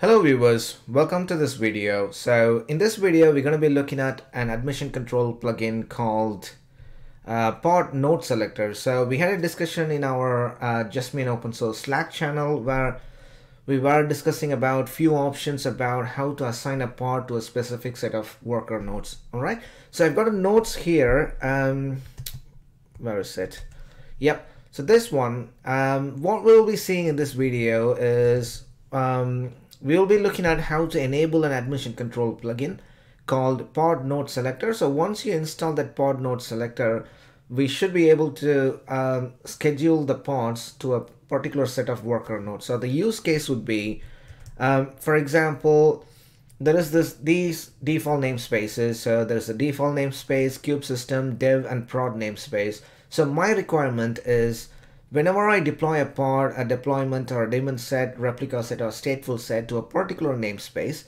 Hello viewers, welcome to this video. So in this video, we're going to be looking at an admission control plugin called uh, Pod Node Selector. So we had a discussion in our uh, Just me and open source Slack channel where we were discussing about few options about how to assign a pod to a specific set of worker nodes. All right. So I've got a nodes here. Um, where is it? Yep. So this one, um, what we'll be seeing in this video is um, we'll be looking at how to enable an admission control plugin called pod node selector. So once you install that pod node selector we should be able to um, schedule the pods to a particular set of worker nodes so the use case would be um, for example there is this these default namespaces. So there's a default namespace kube system dev and prod namespace. So my requirement is Whenever I deploy a pod, a deployment or a daemon set, replica set or stateful set to a particular namespace,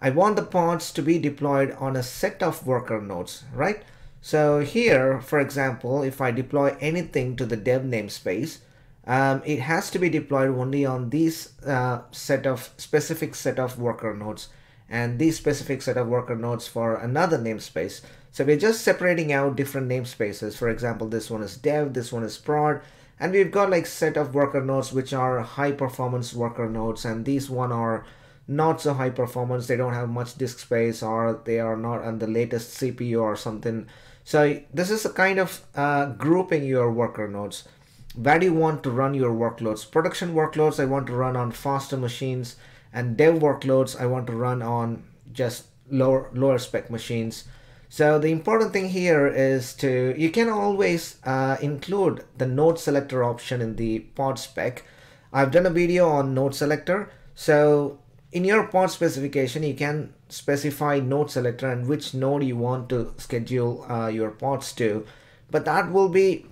I want the pods to be deployed on a set of worker nodes, right? So here, for example, if I deploy anything to the dev namespace, um, it has to be deployed only on these uh, set of specific set of worker nodes and these specific set of worker nodes for another namespace. So we're just separating out different namespaces. For example, this one is dev, this one is prod, and we've got like set of worker nodes which are high performance worker nodes and these one are not so high performance. They don't have much disk space or they are not on the latest cpu or something. So this is a kind of uh, grouping your worker nodes where do you want to run your workloads? Production workloads i want to run on faster machines. And dev workloads i want to run on just lower lower spec machines so the important thing here is to, you can always uh, include the node selector option in the pod spec. I've done a video on node selector. So in your pod specification, you can specify node selector and which node you want to schedule uh, your pods to. But that will be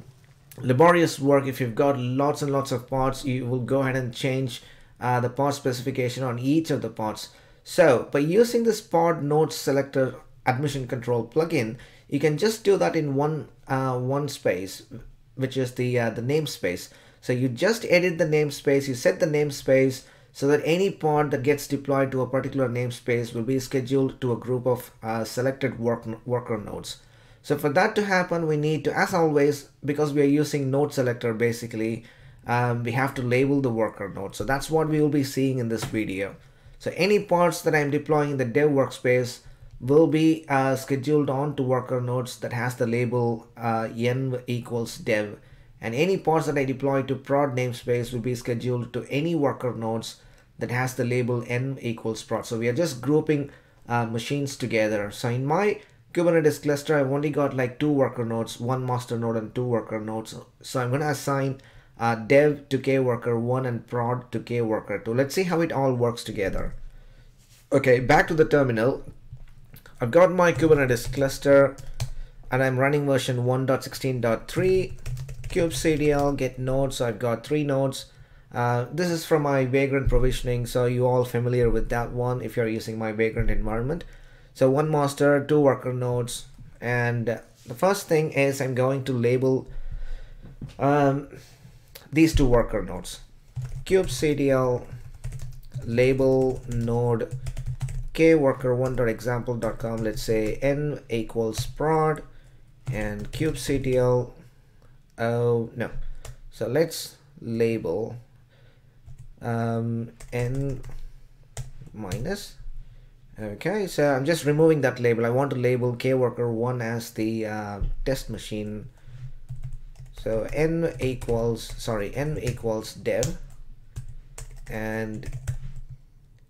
laborious work. If you've got lots and lots of pods, you will go ahead and change uh, the pod specification on each of the pods. So by using this pod node selector admission control plugin, you can just do that in one uh, one space, which is the uh, the namespace. So you just edit the namespace, you set the namespace so that any pod that gets deployed to a particular namespace will be scheduled to a group of uh, selected work, worker nodes. So for that to happen, we need to, as always, because we are using node selector basically, um, we have to label the worker node. So that's what we will be seeing in this video. So any pods that I'm deploying in the dev workspace, will be uh, scheduled on to worker nodes that has the label uh, env equals dev and any pods that I deploy to prod namespace will be scheduled to any worker nodes that has the label env equals prod. So we are just grouping uh, machines together. So in my Kubernetes cluster, I've only got like two worker nodes, one master node and two worker nodes. So I'm going to assign uh, dev to k worker 1 and prod to k worker 2. Let's see how it all works together. Okay, back to the terminal. I've got my Kubernetes cluster and I'm running version 1.16.3 kubectl get nodes so I've got three nodes. Uh, this is from my vagrant provisioning so you all familiar with that one if you're using my vagrant environment. So one master two worker nodes and the first thing is I'm going to label um, these two worker nodes. Kubectl label node kworker1.example.com let's say n equals prod and kubectl oh no. So let's label um, n minus. Okay so I'm just removing that label. I want to label kworker1 as the uh, test machine. So n equals sorry n equals dev and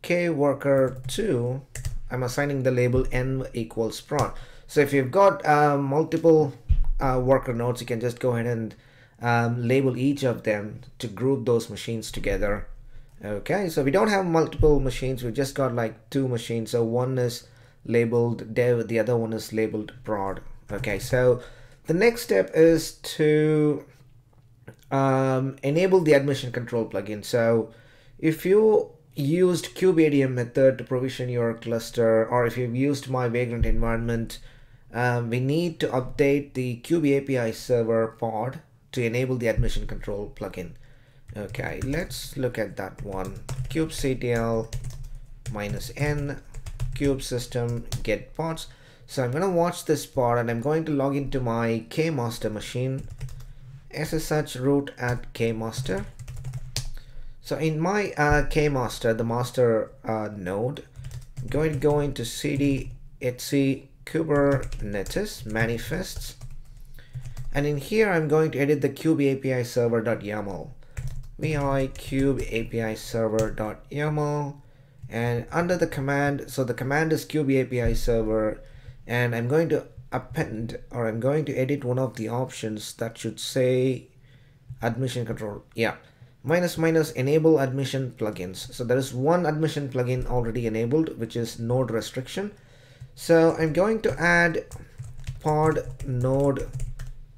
k worker 2 I'm assigning the label n equals prod. So if you've got uh, multiple uh, worker nodes you can just go ahead and um, label each of them to group those machines together. Okay so we don't have multiple machines we just got like two machines. So one is labeled dev the other one is labeled prod. Okay so the next step is to um, enable the admission control plugin. So if you used kubeadm method to provision your cluster or if you've used my vagrant environment um, we need to update the kube api server pod to enable the admission control plugin okay let's look at that one kubectl minus n kube system get pods. So I'm going to watch this pod and I'm going to log into my kmaster machine ssh root at kmaster. So in my uh, kmaster, the master uh, node, I'm going to go into cd etc kubernetes manifests. And in here I'm going to edit the kube API server.yaml vi kube API server.yaml and under the command so the command is kube API server. And I'm going to append or I'm going to edit one of the options that should say admission control. Yeah minus minus enable admission plugins. So there is one admission plugin already enabled which is node restriction. So I'm going to add pod node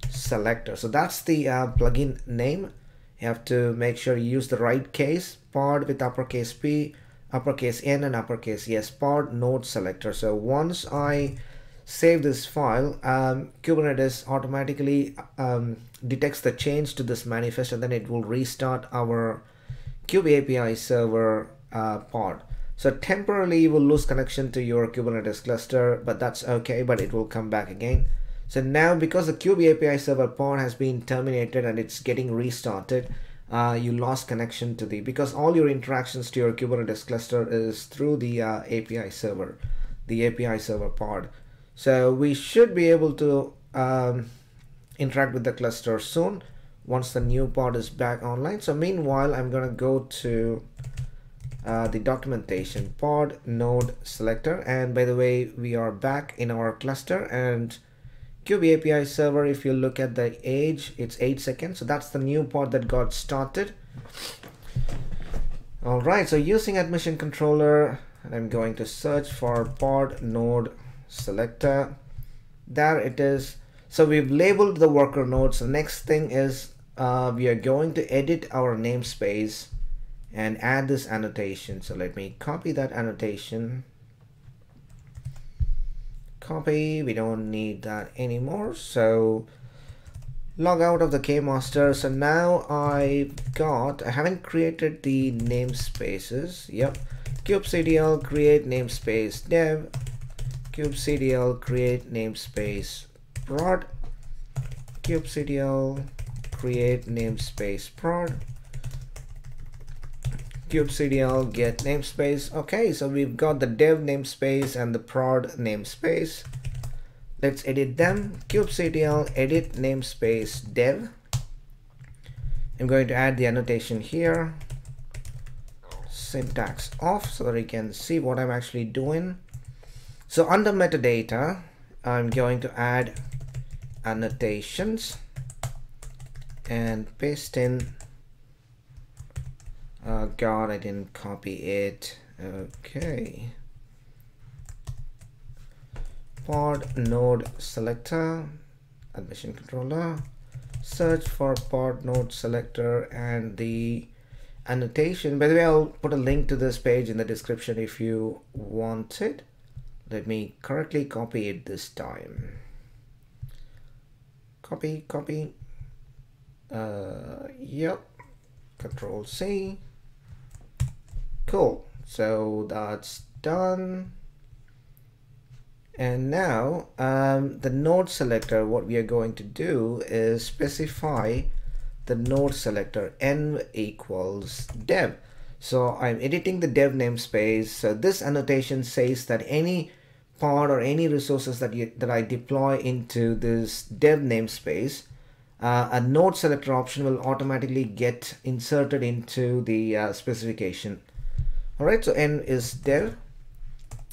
selector. So that's the uh, plugin name. You have to make sure you use the right case pod with uppercase p uppercase n and uppercase yes pod node selector. So once i save this file um, kubernetes automatically um, detects the change to this manifest and then it will restart our kube api server uh, pod so temporarily you will lose connection to your kubernetes cluster but that's okay but it will come back again so now because the Kube API server pod has been terminated and it's getting restarted, uh, you lost connection to the, because all your interactions to your Kubernetes cluster is through the uh, API server, the API server pod. So we should be able to um, interact with the cluster soon once the new pod is back online. So meanwhile, I'm going to go to uh, the documentation pod node selector. And by the way, we are back in our cluster and Kube API server, if you look at the age, it's 8 seconds. So that's the new pod that got started. All right, so using admission controller, I'm going to search for pod node selector. There it is. So we've labeled the worker nodes. The next thing is uh, we are going to edit our namespace and add this annotation. So let me copy that annotation copy we don't need that anymore so log out of the kmaster so now I've got I haven't created the namespaces yep kubectl create namespace dev kubectl create namespace. Prod. Kubectl create namespace. Prod. Kubectl get namespace. Okay so we've got the dev namespace and the prod namespace. Let's edit them. Kubectl edit namespace dev. I'm going to add the annotation here. Syntax off so that you can see what I'm actually doing so under metadata I'm going to add annotations and paste in Oh god, I didn't copy it. Okay. Pod node selector, admission controller, search for pod node selector and the annotation. By the way, I'll put a link to this page in the description if you want it. Let me correctly copy it this time. Copy, copy. Uh, yep. Control C cool so that's done and now um, the node selector what we are going to do is specify the node selector n equals dev so I'm editing the dev namespace. So this annotation says that any pod or any resources that you that I deploy into this dev namespace uh, a node selector option will automatically get inserted into the uh, specification. All right so n is dev.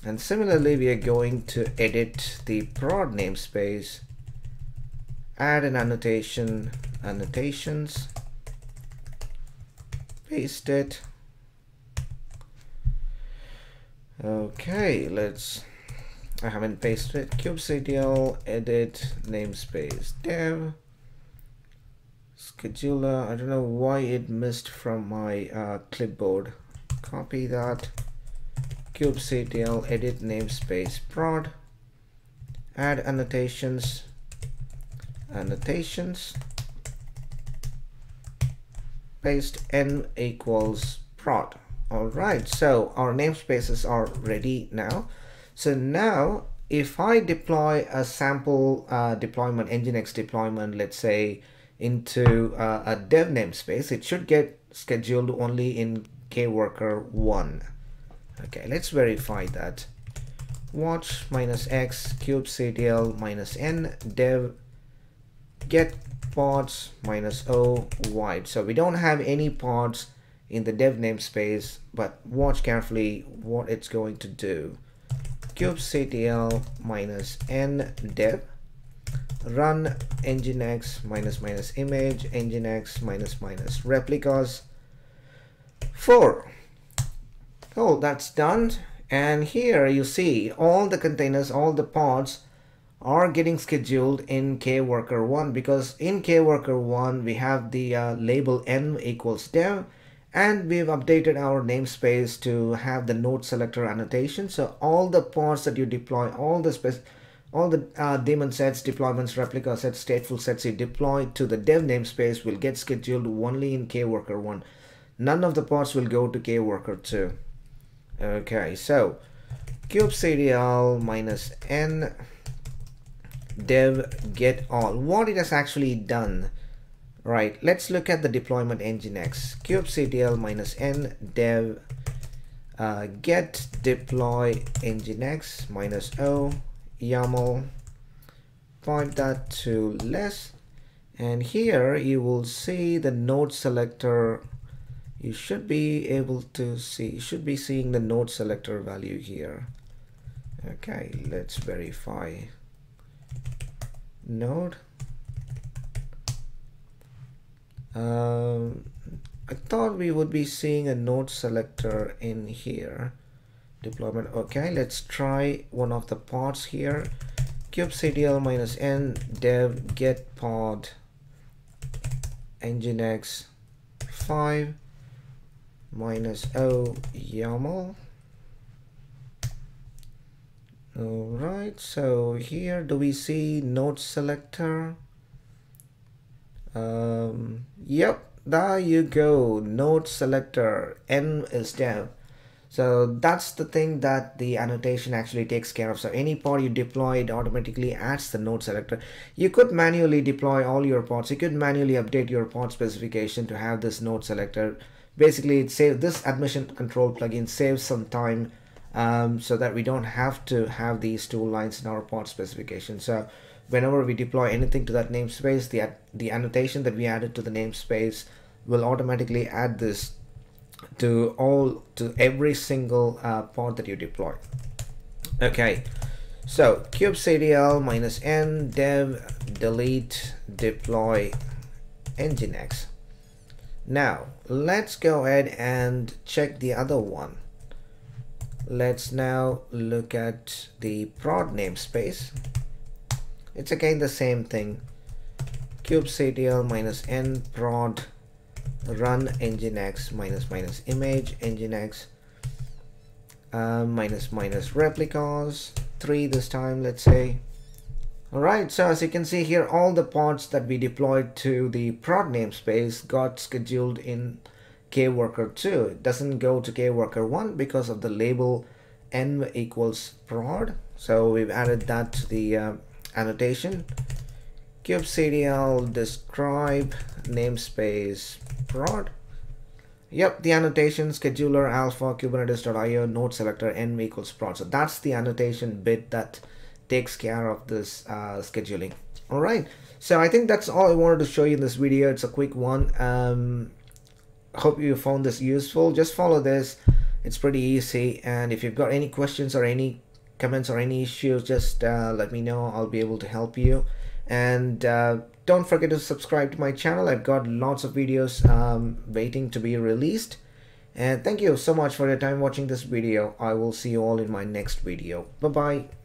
And similarly we are going to edit the prod namespace. Add an annotation annotations. Paste it okay let's I haven't pasted it. Kubectl edit namespace dev scheduler I don't know why it missed from my uh, clipboard. Copy that. Kubectl edit namespace prod. Add annotations. Annotations. Paste n equals prod all right so our namespaces are ready now. So now if I deploy a sample uh, deployment nginx deployment let's say into uh, a dev namespace it should get scheduled only in kworker1 okay let's verify that. Watch minus x kubectl minus n dev get pods minus o wide so we don't have any pods in the dev namespace but watch carefully what it's going to do. Kubectl minus n dev. Run nginx minus minus image nginx minus minus replicas. 4 oh that's done. And here you see all the containers all the pods are getting scheduled in kworker 1 because in kworker 1 we have the uh, label n equals dev and we've updated our namespace to have the node selector annotation. So all the pods that you deploy all the space all the uh, daemon sets deployments replica sets stateful sets you deploy to the dev namespace will get scheduled only in kworker 1 none of the pods will go to kworker 2 okay so kubectl minus n dev get all. What it has actually done right let's look at the deployment nginx kubectl minus n dev uh, get deploy nginx minus o yaml point that to less. And here you will see the node selector. You should be able to see you should be seeing the node selector value here. Okay let's verify node um, I thought we would be seeing a node selector in here. Deployment. Okay let's try one of the pods here. Kubectl minus n dev get pod nginx 5 minus o yaml. All right so here do we see node selector um, yep there you go node selector n is dev so that's the thing that the annotation actually takes care of. So any pod you deploy, it automatically adds the node selector. You could manually deploy all your pods. You could manually update your pod specification to have this node selector. Basically, it saves this admission control plugin saves some time um, so that we don't have to have these two lines in our pod specification. So whenever we deploy anything to that namespace, the, the annotation that we added to the namespace will automatically add this to all to every single uh, pod that you deploy. Okay so kubectl minus n dev delete deploy nginx. Now let's go ahead and check the other one let's now look at the prod namespace. It's again the same thing. Kubectl minus n prod run nginx minus minus image nginx uh, minus minus replicas three this time let's say. Alright so as you can see here all the pods that we deployed to the prod namespace got scheduled in kworker 2 it doesn't go to K worker 1 because of the label n equals prod. So we've added that to the uh, annotation. Kubectl describe namespace prod. Yep the annotation scheduler alpha kubernetes.io node selector n equals prod. So that's the annotation bit that takes care of this uh, scheduling. All right. So i think that's all i wanted to show you in this video. It's a quick one. Um hope you found this useful. Just follow this. It's pretty easy. And if you've got any questions or any comments or any issues just uh, let me know. I'll be able to help you. And uh, don't forget to subscribe to my channel. I've got lots of videos um, waiting to be released. And thank you so much for your time watching this video. I will see you all in my next video. Bye bye